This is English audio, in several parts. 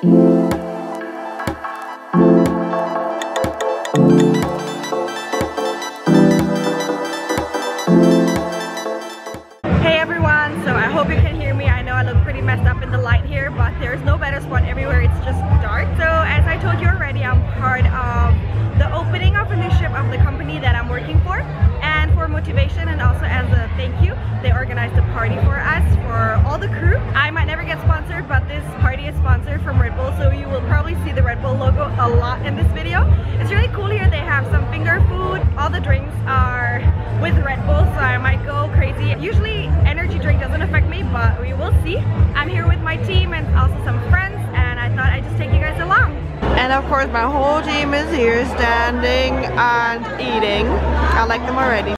Hey everyone, so I hope you can hear me. I know I look pretty messed up in the light here, but there's no better spot everywhere. It's just dark. So as I told you already, I'm part of the opening of a new ship of the company that I'm working for. And for motivation and thank you. They organized a party for us, for all the crew. I might never get sponsored, but this party is sponsored from Red Bull, so you will probably see the Red Bull logo a lot in this video. It's really cool here. They have some finger food. All the drinks are with Red Bull, so I might go crazy. Usually energy drink doesn't affect me, but we will see. I'm here with my team and also some friends, and I thought I'd just take you guys along. And of course, my whole team is here standing and eating. I like them already.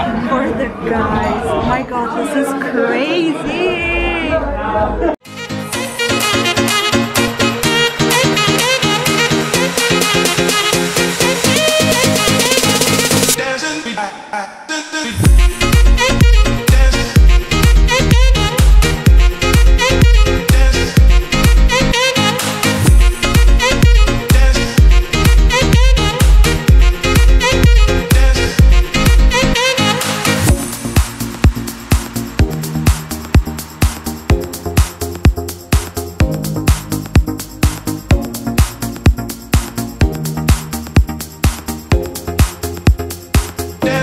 guys. Oh my god, this is crazy!